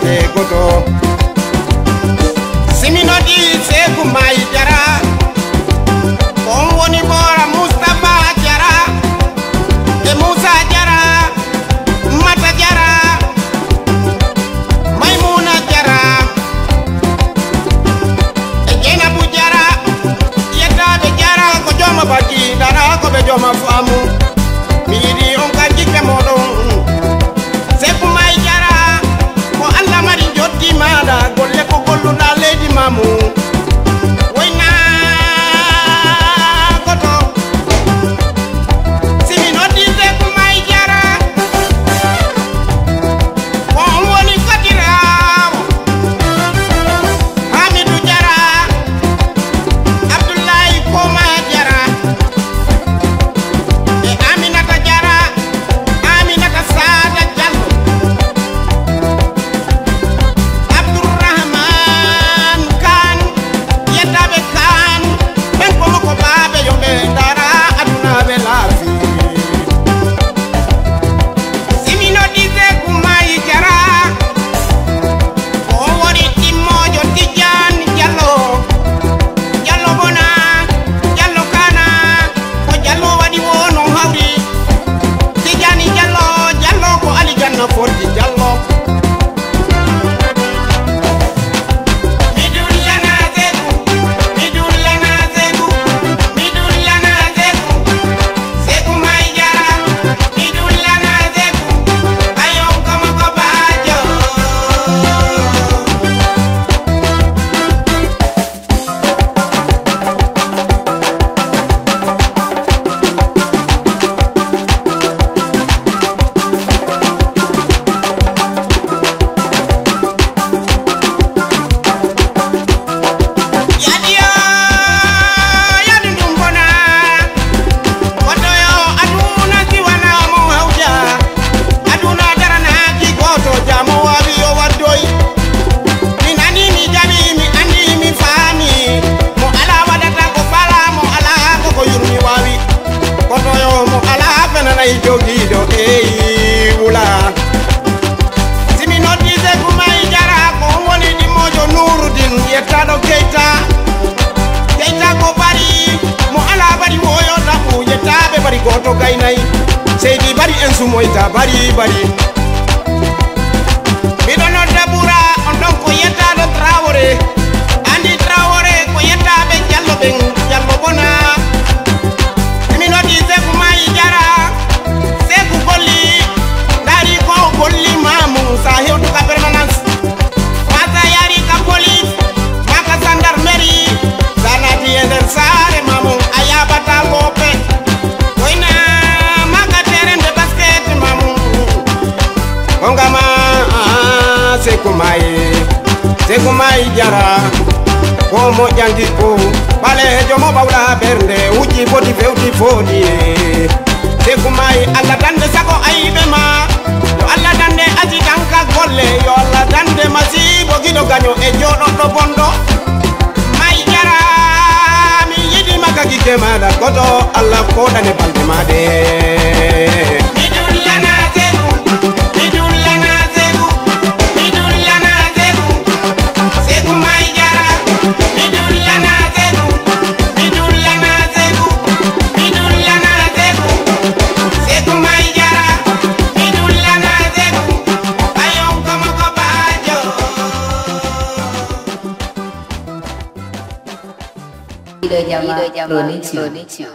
tete koto siminodise kumayi jara. Omwoni bora mustapha jara. E musa jara. Mata jara. Maimuna jara. E jenabu jara yettaɓe jara. Ko joma bakidara koɓe joma famu mamou shumoita bari bari. sekumaye sekumayi jara ko mo jangi ko bale jomo bawla bernde uji bodi fewti fodi sekumayi alla dande sago ayibe ma yo alla dande aji danka golle yo alla dande masibo gido gaño e joɗoɗo bondo. Mayi jara mi yiɗi makagike maɗa goto allah koɗane balde maɗe 一对健康九